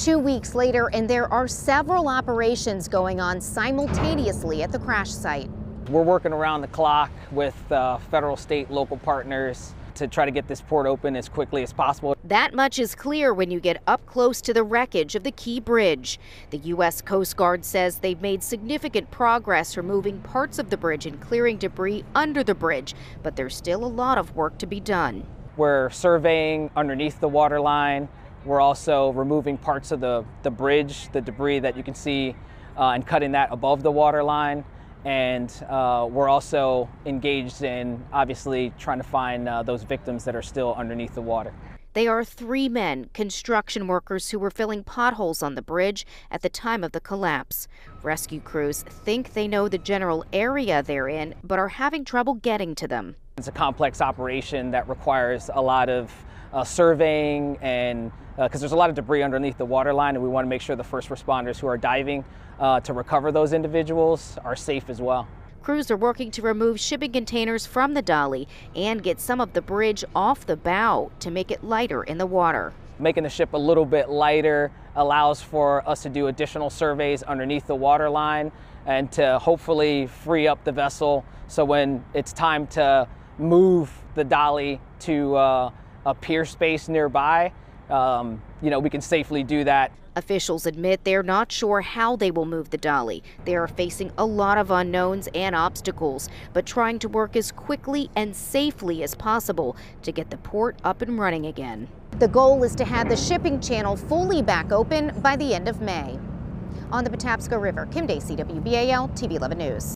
two weeks later, and there are several operations going on simultaneously at the crash site. We're working around the clock with uh, federal, state, local partners to try to get this port open as quickly as possible. That much is clear when you get up close to the wreckage of the Key Bridge. The U.S. Coast Guard says they've made significant progress removing parts of the bridge and clearing debris under the bridge, but there's still a lot of work to be done. We're surveying underneath the water line. We're also removing parts of the, the bridge, the debris that you can see, uh, and cutting that above the water line and uh, we're also engaged in obviously trying to find uh, those victims that are still underneath the water. They are three men, construction workers who were filling potholes on the bridge at the time of the collapse. Rescue crews think they know the general area they're in, but are having trouble getting to them. It's a complex operation that requires a lot of uh, surveying and because uh, there's a lot of debris underneath the water line and we want to make sure the first responders who are diving uh, to recover those individuals are safe as well. Crews are working to remove shipping containers from the Dali and get some of the bridge off the bow to make it lighter in the water. Making the ship a little bit lighter allows for us to do additional surveys underneath the water line and to hopefully free up the vessel so when it's time to move the Dali to uh, a pier space nearby, um, you know, we can safely do that. Officials admit they're not sure how they will move the Dali. They are facing a lot of unknowns and obstacles, but trying to work as quickly and safely as possible to get the port up and running again. The goal is to have the shipping channel fully back open by the end of May. On the Patapsco River, Kim Dacey, WBAL, TV 11 News.